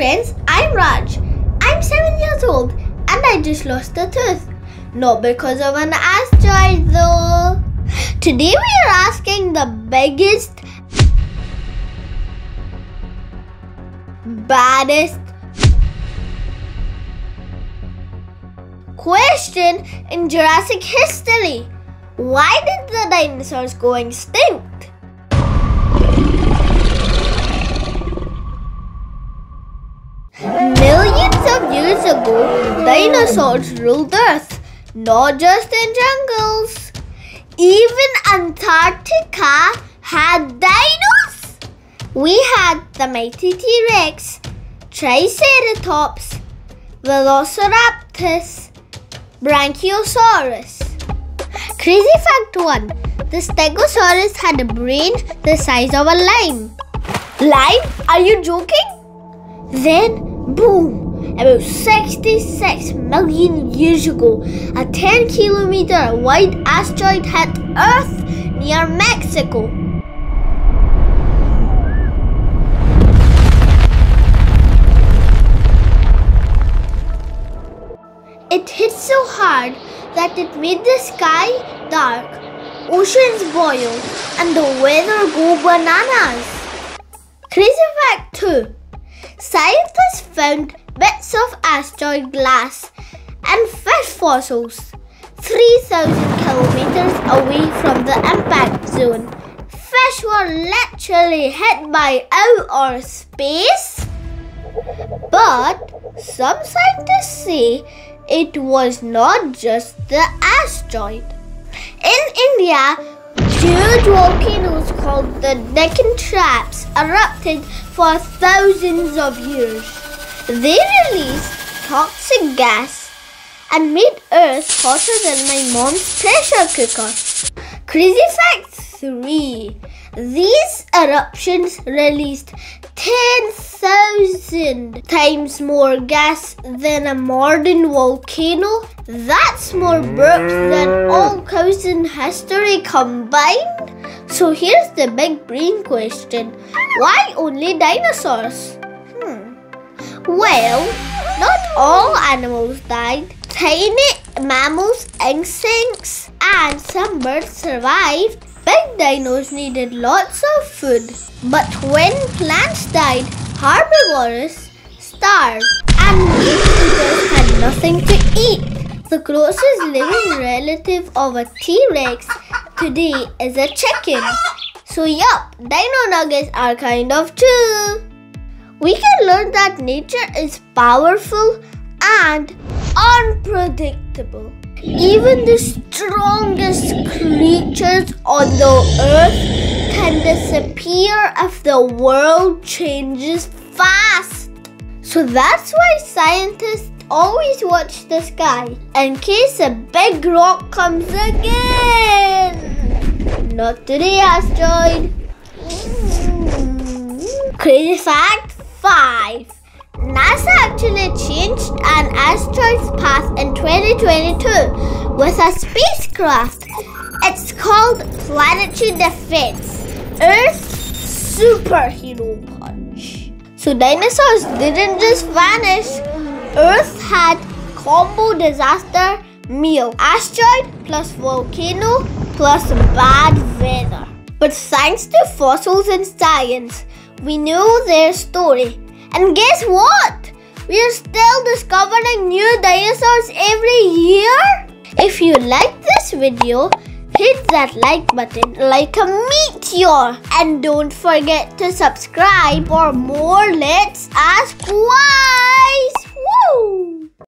friends, I'm Raj. I'm 7 years old and I just lost a tooth. Not because of an asteroid though. Today we are asking the biggest, baddest question in Jurassic history. Why did the dinosaurs go extinct? Dinosaurs ruled Earth, not just in jungles. Even Antarctica had dinos. We had the mighty T Rex, Triceratops, Velociraptor, Brachiosaurus. Crazy fact 1 The Stegosaurus had a brain the size of a lime. Lime? Are you joking? Then Boom! About 66 million years ago, a 10 kilometer wide asteroid hit Earth near Mexico. It hit so hard that it made the sky dark, oceans boil, and the weather go bananas. Crazy fact 2 Scientists found bits of asteroid glass and fish fossils 3,000 kilometers away from the impact zone. Fish were literally hit by outer space. But some scientists say it was not just the asteroid. In India, huge volcanoes called the Deccan Traps erupted for thousands of years. They released toxic gas and made Earth hotter than my mom's pressure cooker. Crazy fact 3. These eruptions released 10,000 times more gas than a modern volcano. That's more burps than all cows in history combined. So here's the big brain question. Why only dinosaurs? Well, not all animals died. Tiny mammals, insects, and some birds survived. Big dinos needed lots of food. But when plants died, herbivores starved and meat eaters had nothing to eat. The closest living relative of a T-Rex today is a chicken. So yup, dino nuggets are kind of true. We can learn that nature is powerful and unpredictable. Even the strongest creatures on the earth can disappear if the world changes fast. So that's why scientists always watch the sky in case a big rock comes again. Not today, asteroid. Crazy fact 5. NASA actually changed an asteroid's path in 2022 with a spacecraft. It's called Planetary Defense, Earth's superhero punch. So dinosaurs didn't just vanish. Earth had combo disaster meal asteroid plus volcano plus bad weather. But thanks to fossils and science, we know their story. And guess what? We are still discovering new dinosaurs every year. If you like this video, hit that like button like a meteor. And don't forget to subscribe for more Let's Ask Whys.